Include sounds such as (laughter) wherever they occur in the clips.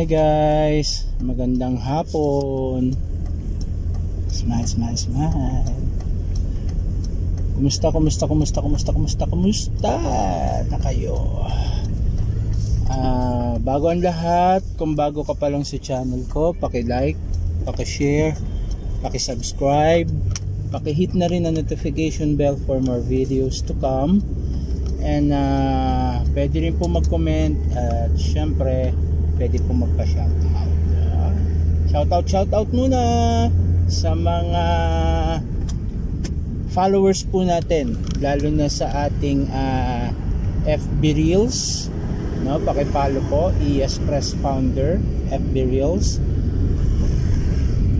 Hi guys, magandang hapon. Smile, smile, smile. Kumusta, kumusta, kumusta, kumusta, kumusta, kumusta na kayo? Ah, bago ang lahat, kung bago ka pa lang sa channel ko, paki-like, paki-share, paki-subscribe, paki-hit na rin ang notification bell for more videos to come. And uh, pwede rin po mag-comment at syempre pwede po magpa-shoutout. Shoutout, shoutout muna sa mga followers po natin lalo na sa ating uh, FB Reels. No paki-follow po ES Press Founder FB Reels.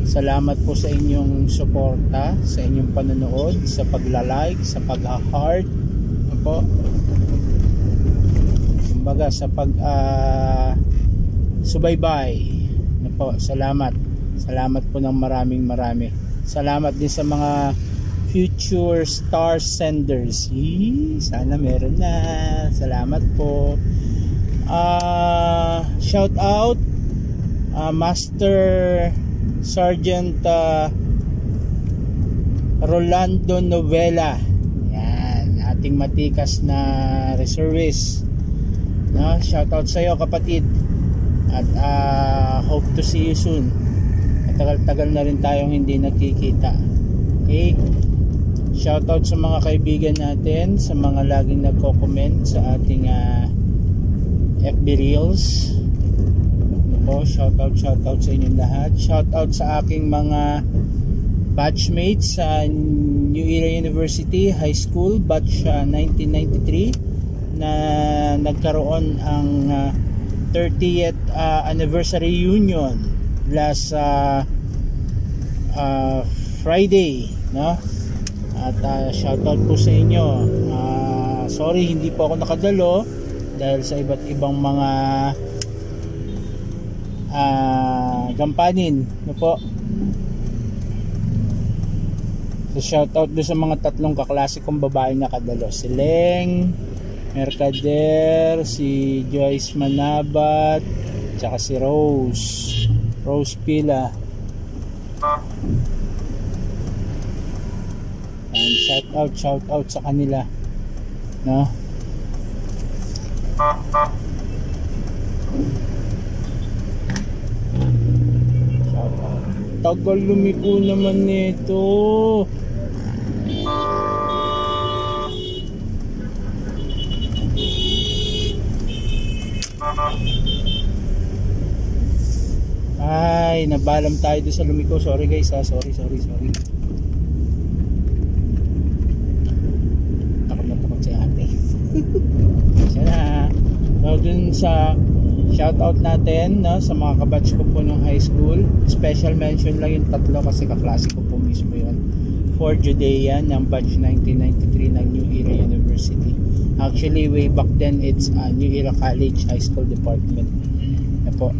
Salamat po sa inyong suporta sa inyong panonood sa pagla-like sa pag-heart ano po? Kumbaga sa pag uh, subaybay. Ano po salamat. Salamat po ng maraming marami. Salamat din sa mga future star senders. Eee, sana meron na. Salamat po. Uh, shout out uh, Master Sergeant uh, Rolando Novela. Yan ating matikas na reservist. No? shout out sa iyo kapatid at uh, hope to see you soon. Tagal-tagal na rin tayong hindi nakikita okay? Shout out sa mga kaibigan natin sa mga laging nagko-comment sa ating uh, FB Reels. Ano po, shout out shout out sa inyong lahat. Shout out sa aking mga batchmates sa New Era University High School batch uh, 1993 na nagkaroon ang uh, 30th uh, anniversary union last uh, uh, Friday no? At uh, shoutout po sa inyo. Uh, sorry hindi po ako nakadalo dahil sa iba't ibang mga uh, gampanin. No po? So shoutout do sa mga tatlong kaklase kong babae nakadalo. Si Leng Mercader, si Joyce Manabat, tsaka si Rose. Rose Pila. And shout out, shout out sa kanila. No? Tagal lumiko naman nito. Ay, nabalam tayo doon sa lumiko. Sorry guys ha. Sorry, sorry, sorry. Takot na takot si ate. (laughs) Siya na. So, dun sa shoutout natin no, sa mga kabatch ko po nung high school. Special mention lang yung tatlo kasi kaklase ko po mismo yun. For Judea ng batch 1993 ng New Era University. Actually, way back then, it's uh, New Era College High School Department. Na po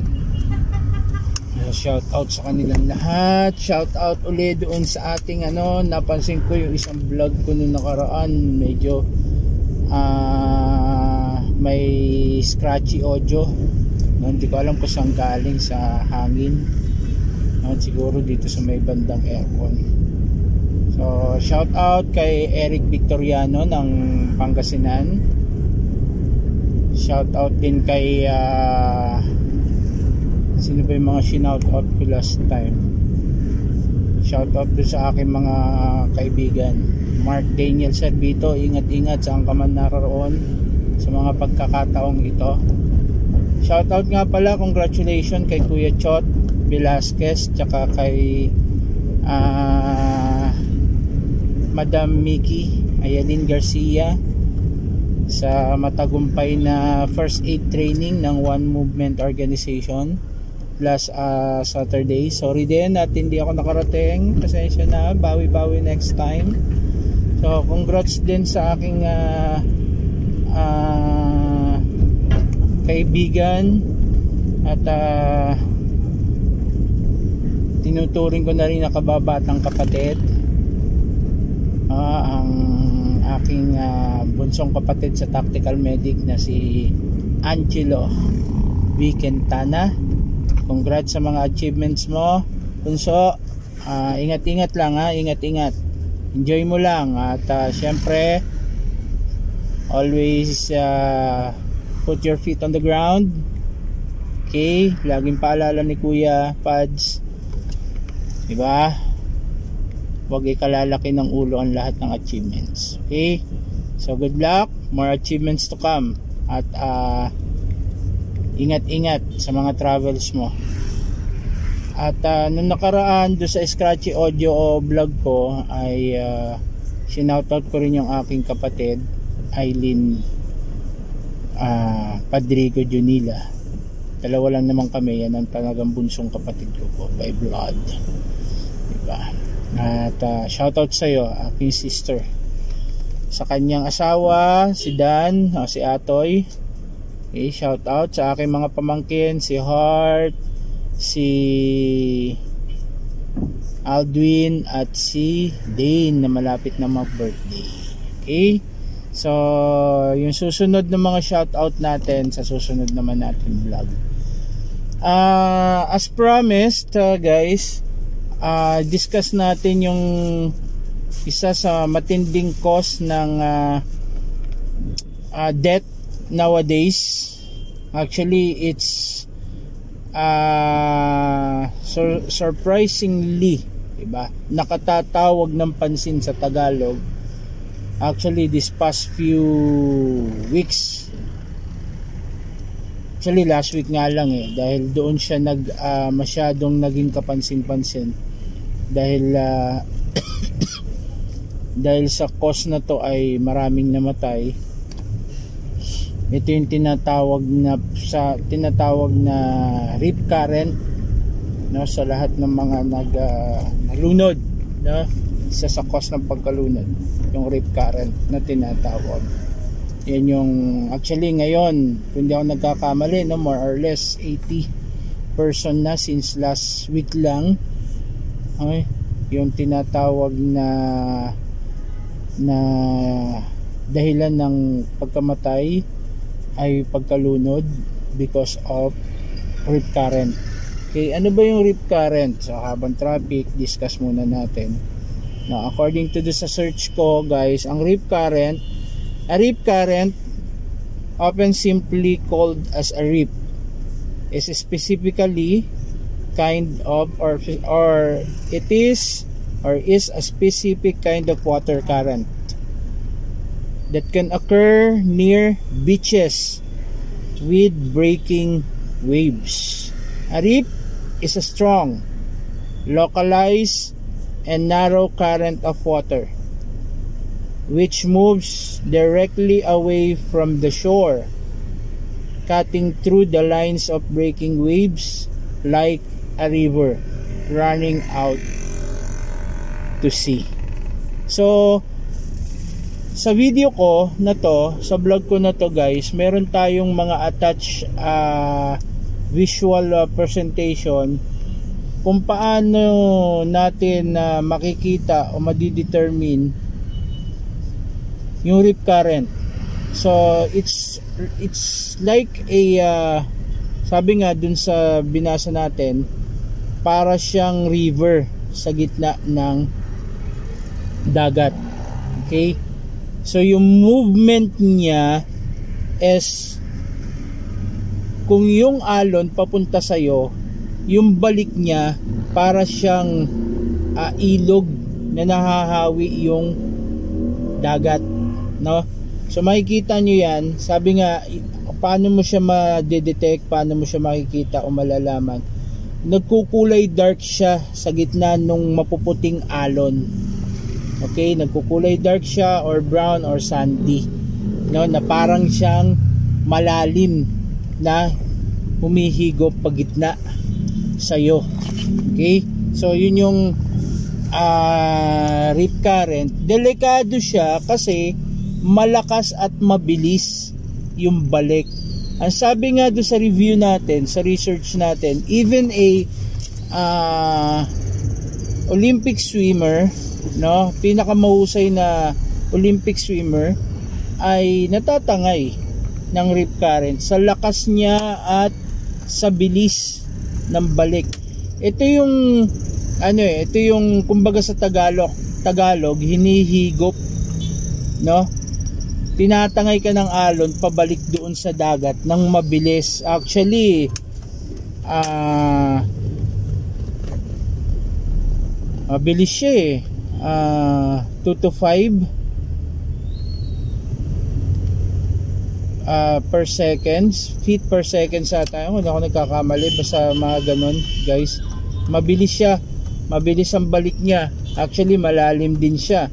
shout out sa kanilang lahat. Shout out ulit doon sa ating ano napansin ko yung isang vlog ko nung nakaraan. Medyo uh, may scratchy audio. No, hindi ko alam kung saan galing sa hangin. No, siguro dito sa may bandang aircon. So shout out kay Eric Victoriano ng Pangasinan. Shout out din kay uh, sino ba yung mga shinout out ko last time? Shout out do sa aking mga kaibigan. Mark Daniel Servito ingat ingat saan ka man naroon sa mga pagkakataong ito. Shout out nga pala congratulations kay Kuya Chot Velasquez tsaka kay uh, Madam Mickey Ayalin Garcia sa matagumpay na first aid training ng One Movement Organization last uh, Saturday. Sorry din at hindi ako nakarating. Pasensya na. Bawi-bawi next time. So, congrats din sa aking uh, uh, kaibigan at uh, tinuturing ko na rin na kababatang kapatid uh, ang aking uh, bunsong kapatid sa tactical medic na si Angelo Vicentana congrats sa mga achievements mo. Punso uh, ingat-ingat lang ha? Ingat-ingat. Enjoy mo lang. At uh, syempre always uh, put your feet on the ground. Okay? Laging paalala ni kuya pads. Diba? Huwag ikalalaki ng ulo ang lahat ng achievements. Okay? So good luck. More achievements to come. At uh, ingat-ingat sa mga travels mo. At uh, nung nakaraan do sa Scratchy Audio o vlog ko ay uh, sinoutout ko rin yung aking kapatid Eileen uh, Padrigo Junila. Dalawa lang naman kami yan ang talagang bunsong kapatid ko po by blood. Diba? At uh, shoutout sa iyo aking sister. Sa kanyang asawa si Dan o si Atoy okay, shout out sa aking mga pamangkin si Heart si Aldwin at si Dane na malapit na mag-birthday. Okay? So, yung susunod na mga shoutout natin sa susunod naman natin vlog. Uh, as promised, uh, guys, uh, discuss natin yung isa sa matinding cause ng uh, uh, death nowadays. Actually, it's uh, sur- surprisingly diba nakatatawag ng pansin sa Tagalog actually this past few weeks actually last week nga lang eh dahil doon siya nag uh, masyadong naging kapansin-pansin dahil uh, (coughs) dahil sa cause na to ay maraming namatay ito yung tinatawag na sa tinatawag na rip current no sa lahat ng mga nag uh, nalunod no isa sa cause ng pagkalunod yung rip current na tinatawag. Yan yung actually ngayon kung di ako nagkakamali no more or less 80 person na since last week lang okay yung tinatawag na na dahilan ng pagkamatay ay pagkalunod because of rip current. Okay, ano ba yung rip current? So habang traffic, discuss muna natin. Now, according to the sa search ko, guys, ang rip current, a rip current often simply called as a rip is specifically kind of or or it is or is a specific kind of water current that can occur near beaches with breaking waves. A rip is a strong, localized, and narrow current of water which moves directly away from the shore, cutting through the lines of breaking waves like a river running out to sea. So, sa video ko na to, sa vlog ko na to guys, meron tayong mga attach uh, visual uh, presentation kung paano natin uh, makikita o madidetermine yung rip current. So it's it's like a uh, sabi nga dun sa binasa natin para siyang river sa gitna ng dagat. Okay? So yung movement niya is kung yung alon papunta sa iyo, yung balik niya para siyang uh, ilog na nahahawi yung dagat, no? So makikita nyo yan, sabi nga paano mo siya ma-detect, paano mo siya makikita o malalaman. Nagkukulay dark siya sa gitna nung mapuputing alon Okay, nagkukulay dark siya or brown or sandy. No, na parang siyang malalim na humihigop pagitna sa iyo. Okay? So yun yung uh, rip current. Delikado siya kasi malakas at mabilis yung balik. Ang sabi nga do sa review natin, sa research natin, even a uh, Olympic swimmer no pinakamahusay na Olympic swimmer ay natatangay ng rip current sa lakas niya at sa bilis ng balik. Ito yung ano eh, ito yung kumbaga sa Tagalog, Tagalog hinihigop no? Tinatangay ka ng alon pabalik doon sa dagat ng mabilis. Actually, ah uh, mabilis siya eh. Uh, 2 to 5 uh, per seconds feet per second sa tayo kung ako nagkakamali basta mga ganun guys. Mabilis siya. Mabilis ang balik niya. Actually malalim din siya.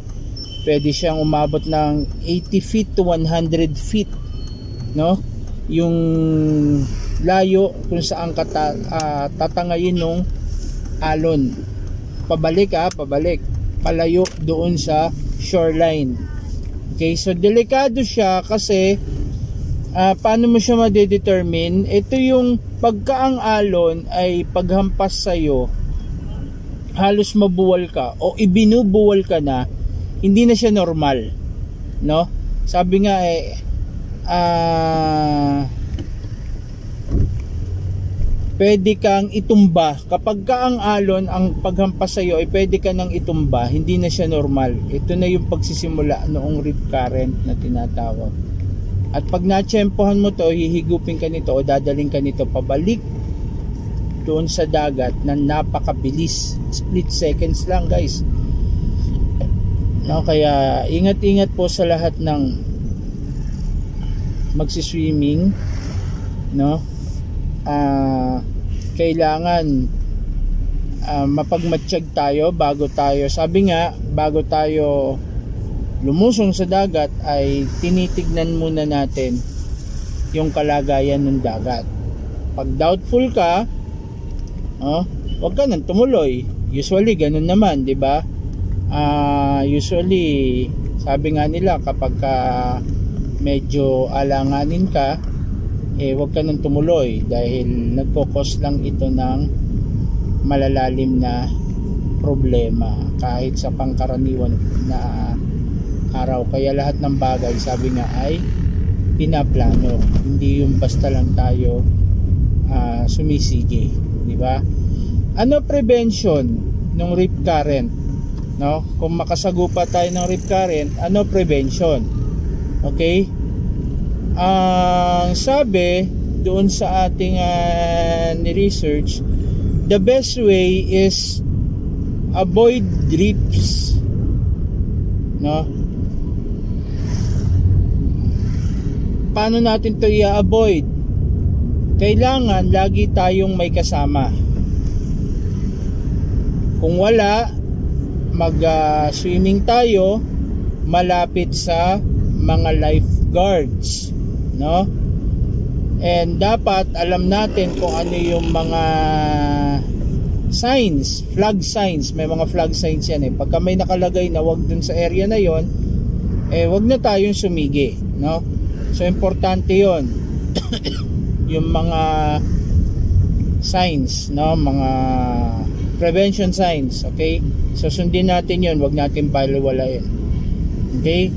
Pwede siyang umabot ng 80 feet to 100 feet no? Yung layo kung saan ka ta, uh, tatangayin nung alon. Pabalik ha pabalik palayo doon sa shoreline. Okay so delikado siya kasi uh, paano mo siya madedetermine? Ito yung pagka ang alon ay paghampas sa'yo halos mabuwal ka o ibinubuwal ka na hindi na siya normal no? Sabi nga eh uh, pwede kang itumba kapag ka ang alon ang paghampas sa'yo ay pwede ka nang itumba hindi na siya normal ito na yung pagsisimula noong rip current na tinatawag at pag natsyempohan mo to, hihigupin ka nito o dadaling ka nito pabalik doon sa dagat na napakabilis. Split seconds lang guys. No, kaya ingat-ingat po sa lahat ng magsiswimming. No? Uh, kailangan uh, mapagmatsyag tayo bago tayo. Sabi nga, bago tayo lumusong sa dagat ay tinitignan muna natin yung kalagayan ng dagat. Pag doubtful ka, oh, wag ka nang tumuloy. Usually ganun naman, 'di ba? Uh, usually sabi nga nila kapag ka medyo alanganin ka, eh wag ka nang tumuloy dahil nagko-cause lang ito ng malalalim na problema kahit sa pangkaraniwan na araw. Kaya lahat ng bagay sabi nga ay pinaplano. Hindi yung basta lang tayo uh, sumisige di ba? Ano prevention ng rip current no? Kung makasagupa tayo ng rip current ano prevention? Okay ang sabi doon sa ating uh, ni-research the best way is avoid drips no paano natin to i-avoid? Kailangan lagi tayong may kasama. Kung wala, mag-swimming uh, tayo malapit sa mga lifeguards, no? And dapat alam natin kung ano yung mga signs, flag signs. May mga flag signs yan eh. Pagka may nakalagay na wag dun sa area na yon, eh wag na tayong sumigi, no? So importante 'yon. (coughs) yung mga signs, no, mga prevention signs, okay? So sundin natin 'yon, wag natin baliwalain. Okay?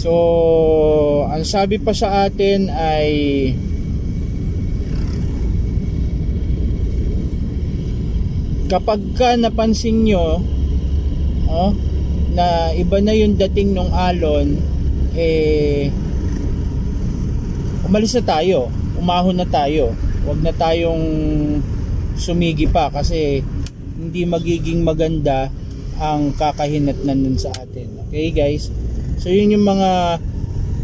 So, ang sabi pa sa atin ay kapag ka napansin nyo oh, na iba na yung dating ng alon eh umalis na tayo umahon na tayo. Wag na tayong sumigi pa kasi hindi magiging maganda ang kakahinat na nun sa atin. Okay guys so yun yung mga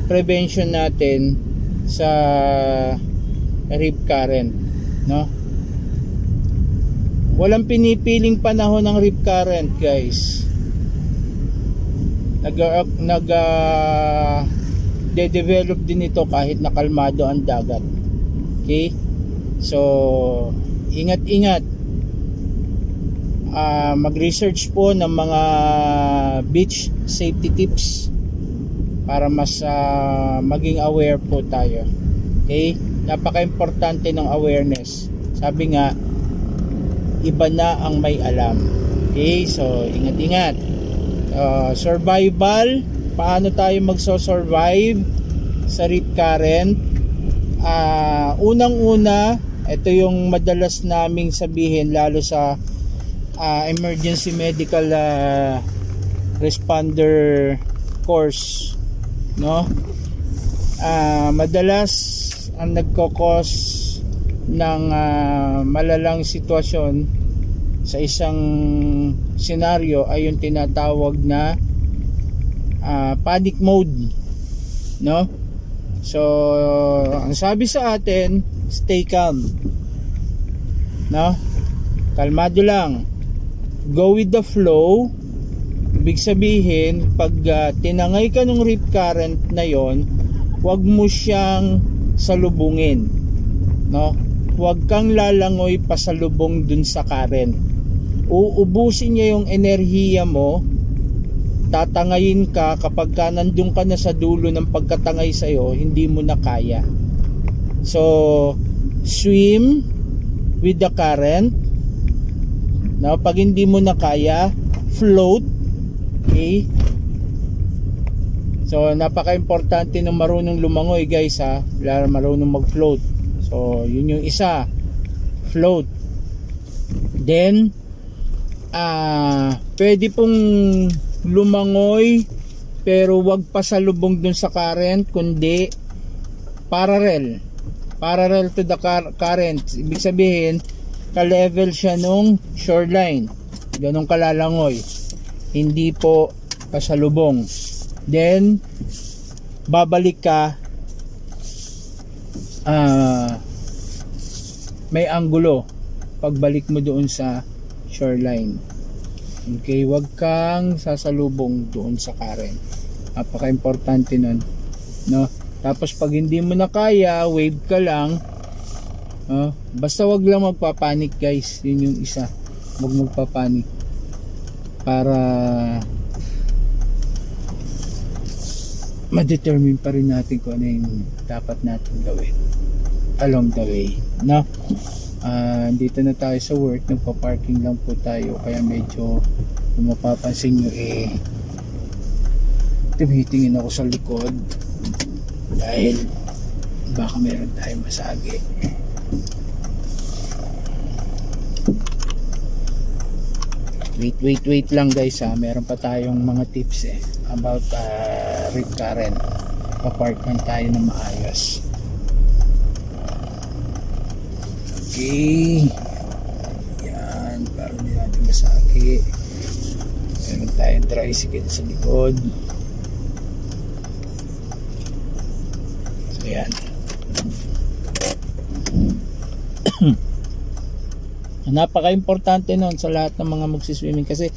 prevention natin sa rip current no? Walang pinipiling panahon ng rip current guys. Nag nag uh, de-develop din ito kahit nakalmado ang dagat. Okay? So ingat-ingat. Uh, mag-research po ng mga beach safety tips para mas uh, maging aware po tayo. Okay? Napaka-importante ng awareness. Sabi nga iba na ang may alam. Okay? So ingat-ingat. Uh, survival paano tayo magso-survive sa rip current? Uh, unang una ito yung madalas naming sabihin lalo sa uh, emergency medical uh, responder course no? Uh, madalas ang nagkokos ng uh, malalang sitwasyon sa isang senaryo ay yung tinatawag na uh, panic mode no? So ang sabi sa atin stay calm no? Kalmado lang. Go with the flow ibig sabihin pag uh, tinangay ka ng rip current na yon wag mo siyang salubungin no? Wag kang lalangoy pasalubong dun sa current. Uubusin niya yung enerhiya mo tatangayin ka kapag ka nandun ka na sa dulo ng pagkatangay sa'yo hindi mo na kaya. So swim with the current no, pag hindi mo na kaya float okay so napaka importante ng marunong lumangoy guys ha. Marunong mag float so yun yung isa float. Then ah pwede pong lumangoy pero wag pasalubong dun sa current kundi parallel. Parallel to the current. Ibig sabihin ka-level siya nung shoreline. Ganun kalalangoy hindi po pasalubong then babalik ka uh, may anggulo pagbalik mo doon sa shoreline Okay, wag kang sasalubong doon sa current. Napaka-importante nun. No? Tapos pag hindi mo na kaya, wave ka lang. No? Basta wag lang magpapanik guys. Yun yung isa. Wag magpapanik. Para ma-determine pa rin natin kung ano yung dapat natin gawin along the way. No? uh, dito na tayo sa work nagpa-parking lang po tayo kaya medyo kung mapapansin nyo eh tumitingin ako sa likod dahil baka meron tayong masagi wait wait wait lang guys ha meron pa tayong mga tips eh about uh, rip current pa-park tayo na maayos Okay. Yan, para hindi natin masaki. Meron tayong tricycle sa likod. So yan. Napaka-importante nun sa lahat ng mga magsiswimming kasi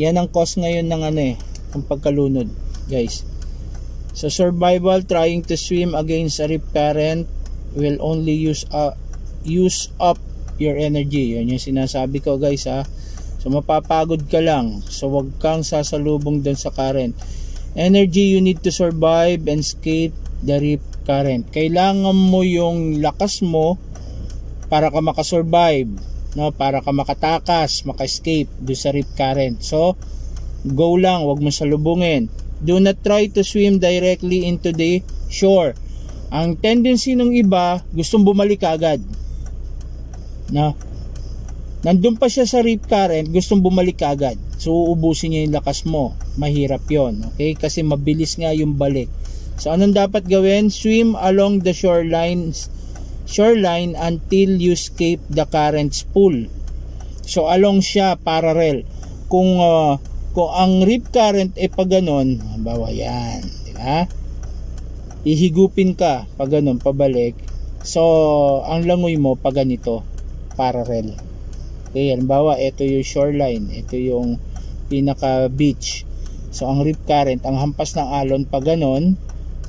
yan ang cause ngayon ng ano eh, ng pagkalunod, guys. So survival trying to swim against a rip current will only use a use up your energy. Yun yung sinasabi ko guys ha. So mapapagod ka lang. So wag kang sasalubong dun sa current. Energy you need to survive and escape the rip current. Kailangan mo yung lakas mo para ka makasurvive no para ka makatakas maka-escape do sa rip current so go lang wag mo salubungin do not try to swim directly into the shore. Ang tendency ng iba gustong bumalik agad na nandun pa siya sa rip current gustong bumalik agad so uubusin niya yung lakas mo. Mahirap yon okay? Kasi mabilis nga yung balik. So anong dapat gawin? Swim along the shoreline shoreline until you escape the current's pull so along siya parallel. Kung uh, kung ang rip current ay pag ganon bawa yan di ba? Ihigupin ka pag ganon pabalik. So ang langoy mo pag ganito parallel. Okay, halimbawa, ito yung shoreline, ito yung pinaka beach. So, ang rip current, ang hampas ng alon pa ganon,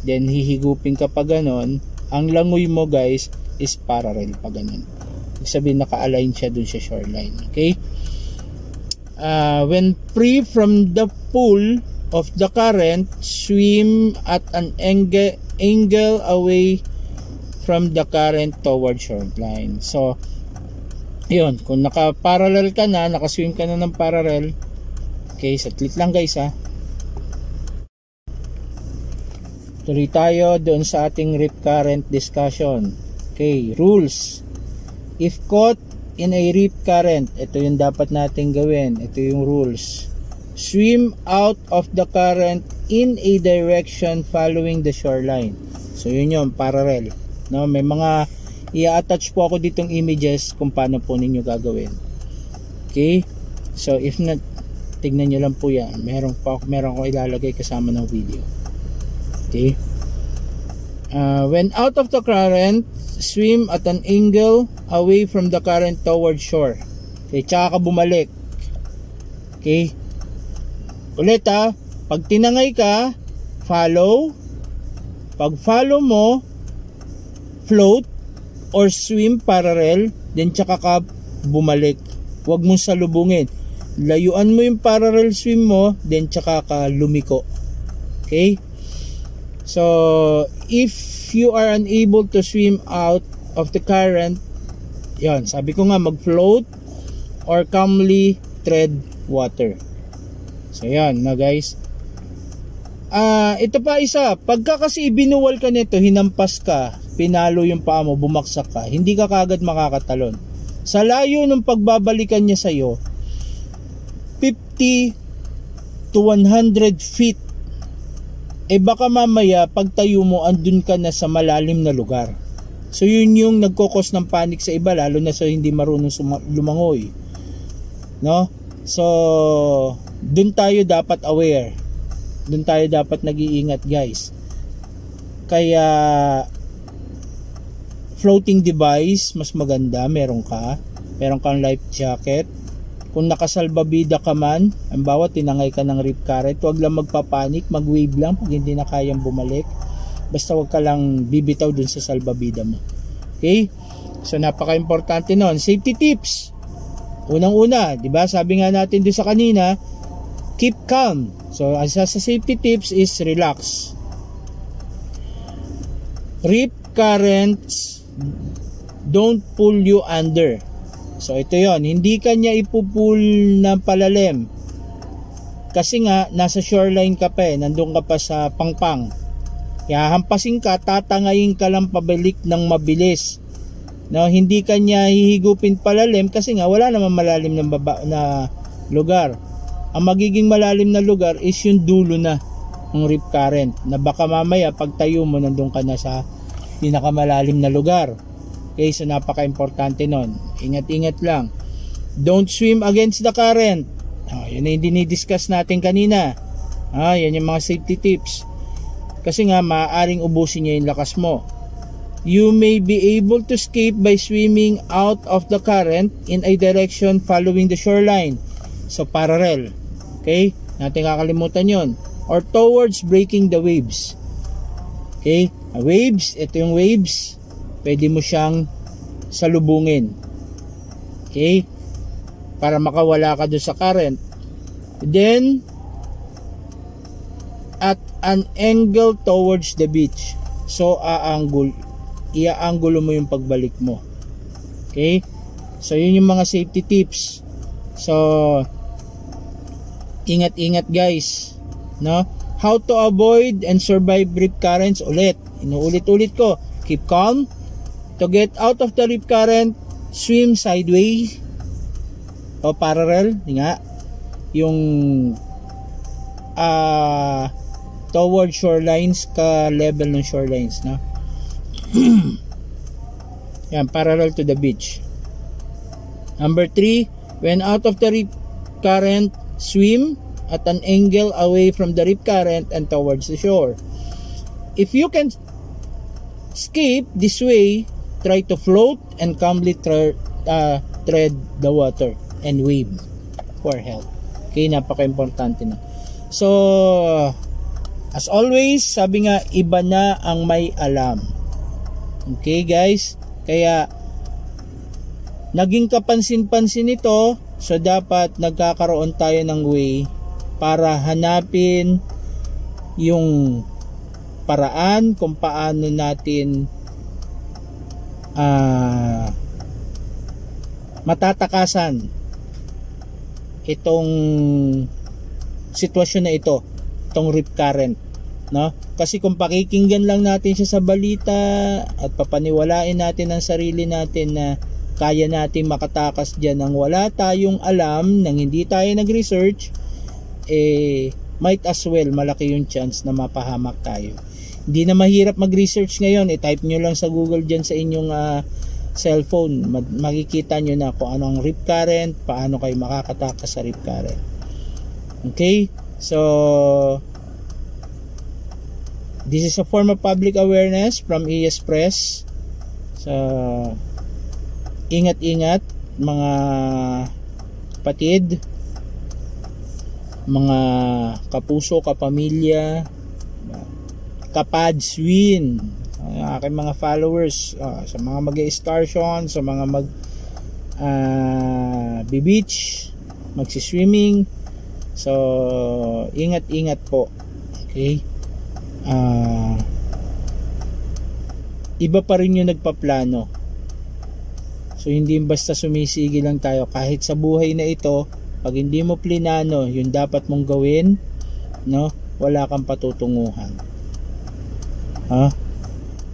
then hihigupin ka pa ganon, ang langoy mo guys is parallel pa ganon. Ibig sabihin, naka-align siya dun sa shoreline. Okay? Uh, when free from the pool of the current, swim at an angle, angle away from the current toward shoreline. So, yun kung naka parallel ka na nakaswim ka na ng parallel okay satlit lang guys ha tuloy tayo doon sa ating rip current discussion okay rules if caught in a rip current, ito yung dapat natin gawin. Ito yung rules. Swim out of the current in a direction following the shoreline. So yun yun, parallel. No, may mga i-attach po ako ditong images kung paano po ninyo gagawin. Okay? So if not tignan nyo lang po yan. Meron pa meron ko ilalagay kasama ng video. Okay? Uh, when out of the current, swim at an angle away from the current toward shore. Okay, tsaka ka bumalik. Okay? Ulit ha, pag tinangay ka, follow. Pag follow mo, float or swim parallel, then tsaka ka bumalik. Huwag mong salubungin. Layuan mo yung parallel swim mo, then tsaka ka lumiko. Okay? So, if you are unable to swim out of the current, yon sabi ko nga mag-float or calmly tread water. So, yan na guys. Ah, uh, ito pa isa, pagka kasi binuwal ka nito, hinampas ka, pinalo yung paa mo, bumaksak ka, hindi ka kagad makakatalon. Sa layo ng pagbabalikan niya sa iyo, 50 to 100 feet. Eh baka mamaya pagtayo mo andun ka na sa malalim na lugar. So yun yung nagkokos ng panic sa iba lalo na sa hindi marunong lumangoy. No? So dun tayo dapat aware. Dun tayo dapat nag-iingat guys. Kaya floating device mas maganda meron ka meron kang life jacket kung nakasalbabida ka man ang bawat tinangay ka ng rip current huwag lang magpapanik mag wave lang pag hindi na kayang bumalik. Basta huwag ka lang bibitaw dun sa salbabida mo. Okay? So napaka importante nun. Safety tips. Unang una di ba sabi nga natin doon sa kanina keep calm. So isa sa safety tips is relax. Rip currents don't pull you under. So ito yon hindi kanya ipupull ng palalim. Kasi nga, nasa shoreline ka pa eh, nandun ka pa sa pangpang. Kaya hampasin ka, tatangayin ka lang pabalik ng mabilis. No, hindi kanya hihigupin palalim kasi nga wala naman malalim na, baba, na lugar. Ang magiging malalim na lugar is yung dulo na ng rip current na baka mamaya pagtayo mo nandun ka na sa pinakamalalim na lugar. Okay, so napaka-importante nun. Ingat-ingat lang. Don't swim against the current. Oh, yun na yung dinidiscuss natin kanina. Ah, yan yung mga safety tips. Kasi nga, maaaring ubusin niya yung lakas mo. You may be able to escape by swimming out of the current in a direction following the shoreline. So, parallel. Okay? Natin kakalimutan yon Or towards breaking the waves. Okay? waves, ito yung waves, pwede mo siyang salubungin. Okay? Para makawala ka doon sa current. Then, at an angle towards the beach. So, aangle, iaanggulo mo yung pagbalik mo. Okay? So, yun yung mga safety tips. So, ingat-ingat guys. No? How to avoid and survive rip currents ulit. Inuulit-ulit ko. Keep calm. To get out of the rip current, swim sideways o parallel. Nga. Yung uh, toward shorelines ka level ng shorelines. No? (clears throat) Yan, parallel to the beach. Number 3, when out of the rip current, swim at an angle away from the rip current and towards the shore. If you can escape this way, try to float and calmly uh, tread the water and wave for help. Okay, napaka-importante na. So, as always, sabi nga, iba na ang may alam. Okay, guys? Kaya, naging kapansin-pansin ito, so dapat nagkakaroon tayo ng way para hanapin yung paraan kung paano natin uh, matatakasan itong sitwasyon na ito itong rip current no kasi kung pakikinggan lang natin siya sa balita at papaniwalain natin ang sarili natin na kaya natin makatakas dyan nang wala tayong alam, nang hindi tayo nag-research, eh, might as well malaki yung chance na mapahamak tayo. Hindi na mahirap mag-research ngayon, i-type nyo lang sa Google dyan sa inyong uh, cellphone. Makikita nyo na kung anong rip current, paano kayo makakatakas sa rip current. Okay? So, this is a form of public awareness from ES Press. So, ingat-ingat mga kapatid mga kapuso, kapamilya kapadswin ang aking mga followers. Uh, sa mga mag-excursion sa mga mag uh, beach magsi-swimming. So ingat-ingat po. Okay? Uh, iba pa rin yung nagpaplano. So hindi basta sumisigi lang tayo. Kahit sa buhay na ito, pag hindi mo plinano yung dapat mong gawin, no, wala kang patutunguhan. Ha?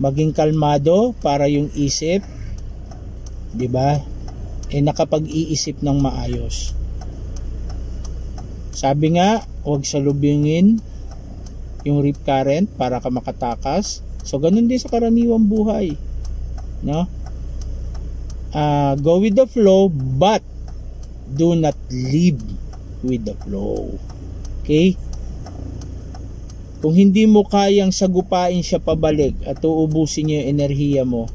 Maging kalmado para yung isip, 'di ba? Eh nakapag-iisip ng maayos. Sabi nga, huwag salubingin yung rip current para ka makatakas. So ganun din sa karaniwang buhay. No? uh, go with the flow but do not live with the flow okay kung hindi mo kayang sagupain siya pabalik at uubusin niya yung enerhiya mo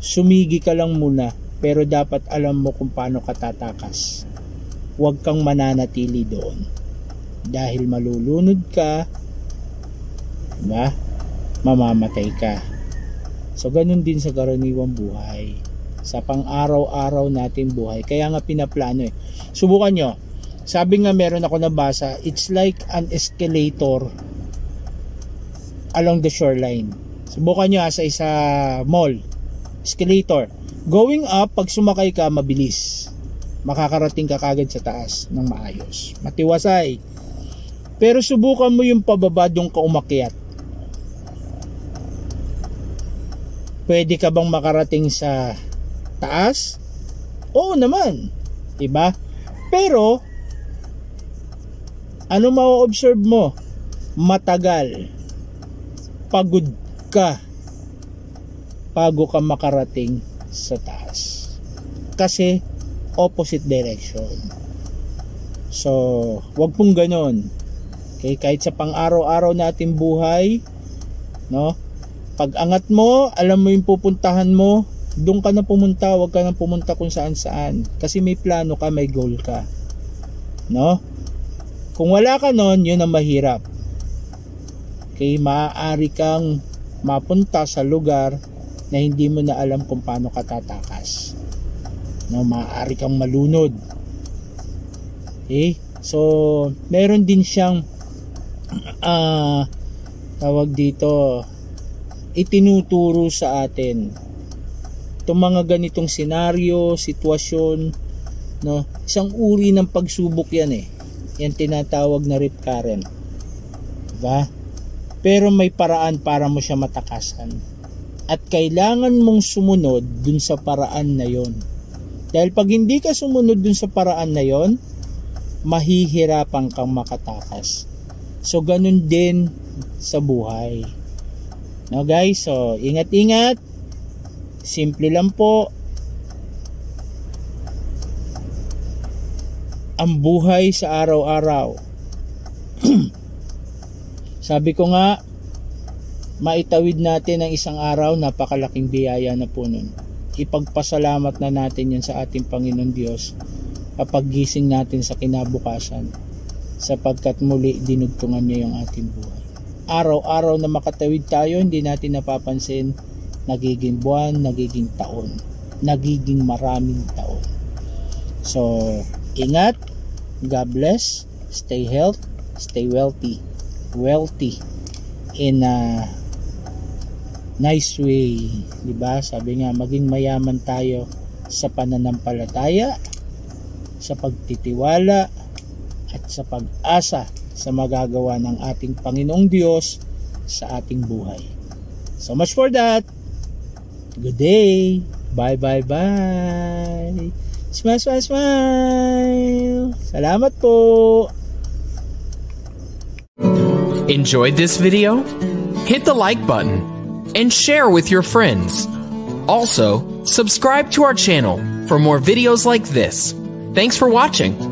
sumigi ka lang muna pero dapat alam mo kung paano ka tatakas huwag kang mananatili doon dahil malulunod ka ba mamamatay ka so ganun din sa karaniwang buhay sa pang-araw-araw natin buhay. Kaya nga pinaplano eh. Subukan nyo. Sabi nga meron ako nabasa, it's like an escalator along the shoreline. Subukan nyo sa isa mall. Escalator. Going up, pag sumakay ka, mabilis. Makakarating ka kagad sa taas ng maayos. Matiwasay. Pero subukan mo yung pababa yung kaumakyat. Pwede ka bang makarating sa taas? Oo naman. 'Di ba? Pero ano ma-observe mo? Matagal. Pagod ka bago ka makarating sa taas. Kasi opposite direction. So, wag pong ganon. Okay, kahit sa pang-araw-araw natin buhay, no? Pag angat mo, alam mo yung pupuntahan mo, doon ka na pumunta, wag ka na pumunta kung saan saan. Kasi may plano ka, may goal ka. No? Kung wala ka nun, yun ang mahirap. Okay, maaari kang mapunta sa lugar na hindi mo na alam kung paano ka tatakas. No, maaari kang malunod. Okay? So, meron din siyang uh, tawag dito itinuturo sa atin itong mga ganitong senaryo, sitwasyon, no? Isang uri ng pagsubok 'yan eh. Yan tinatawag na rip current. Diba? Pero may paraan para mo siya matakasan. At kailangan mong sumunod dun sa paraan na 'yon. Dahil pag hindi ka sumunod dun sa paraan na 'yon, mahihirapan kang makatakas. So ganun din sa buhay. No guys, so ingat-ingat Simple lang po. Ang buhay sa araw-araw. (clears throat) Sabi ko nga, maitawid natin ang isang araw, napakalaking biyaya na po nun. Ipagpasalamat na natin yan sa ating Panginoon Diyos kapag gising natin sa kinabukasan sapagkat muli dinugtungan niya yung ating buhay. Araw-araw na makatawid tayo, hindi natin napapansin nagiging buwan, nagiging taon, nagiging maraming taon. So, ingat, God bless, stay health, stay wealthy, wealthy in a nice way, 'di ba? Sabi nga maging mayaman tayo sa pananampalataya, sa pagtitiwala at sa pag-asa sa magagawa ng ating Panginoong Diyos sa ating buhay. So much for that. Good day! Bye, bye, bye. Smile, smile, smile. Salamat po. Enjoyed this video? Hit the like button and share with your friends. Also, subscribe to our channel for more videos like this. Thanks for watching.